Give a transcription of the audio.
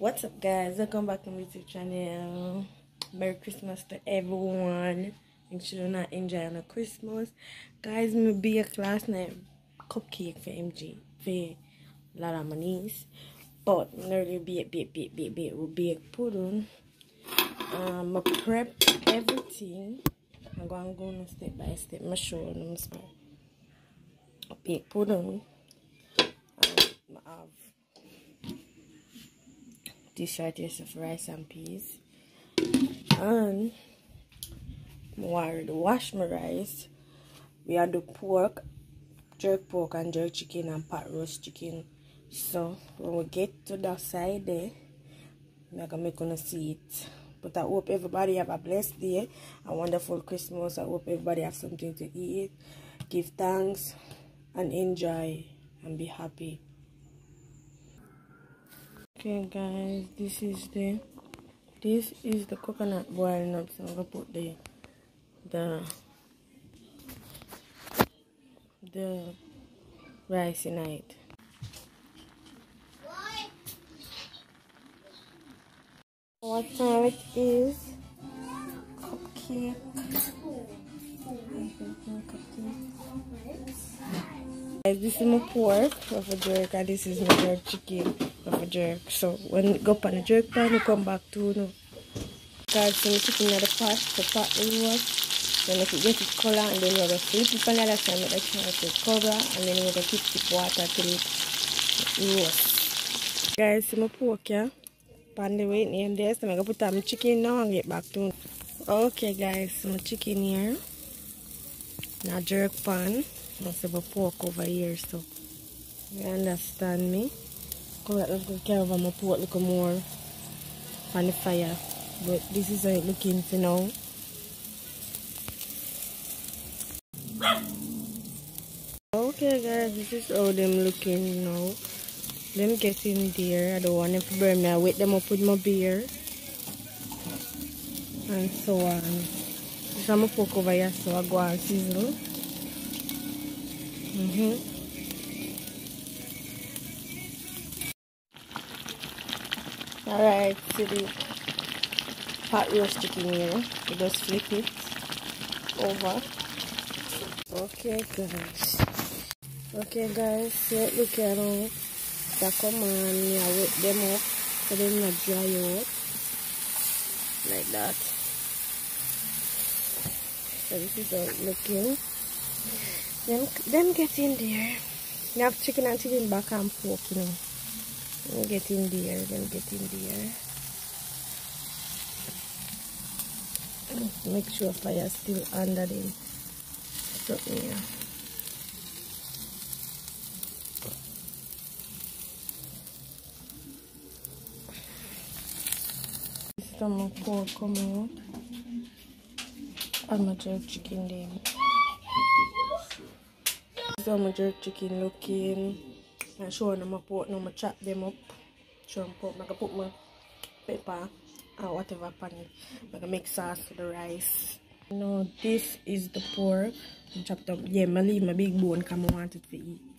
What's up guys? Welcome back to my YouTube channel. Merry Christmas to everyone. Make sure you're not enjoying the Christmas. Guys, me bake last night cupcake for MG for a lot of my niece. But not really bake, bake, bake, bake, bake. We bake pudding. Um, I prep everything. I'm going to go step by step. I'm show them step. Bake pudding. Um, I have this right of rice and peas. And more to wash my rice. We have the pork jerk pork and jerk chicken and pot roast chicken. So when we get to that side there I'm gonna make gonna see it but I hope everybody have a blessed day a wonderful Christmas. I hope everybody have something to eat give thanks and enjoy and be happy okay guys this is the this is the coconut boiling up so i'm gonna put the the the rice in it. What time it is? Cupcake this is my pork of a jerk and this is my jerk chicken of a jerk. So when you go on the jerk pan, you come back to no. Guys, so you put in the pot, the pot will roast. Then if you get it color and then you're going to flip it on the other side, make to cover and then you're going to keep the water till it roast. Guys, see my pork, yeah? Pan the weight in there, so I'm going to put my chicken now and get back to Okay guys, so my chicken here. Now jerk pan. Must have a pork over here so you understand me? Because let's go carry over my pork a little more on the fire. But this is how it looking for now okay guys this is how them looking now them getting there. I don't want them to burn me. I them up with my beer. And so on this is my pork over here so I go and sizzle Mm -hmm. Alright, so the pot roast chicken here. You just flip it over. Okay guys. Okay guys, so look at them. So come on, I wet them up so they not dry out. Like that. So this is it's looking. Them, them get in there. You have chicken and chicken back and pork, you know. Them get in there, them get in there. Make sure fire still under them. So, yeah. Some pork coming out. And my jerk chicken there. This is my jerk chicken looking. I show them my pork now, I chop them up. Show them pork. I can put my pepper or whatever pan. I can make sauce for the rice. Now this is the pork. I chopped up. Yeah, I leave my big bone because I want it to eat.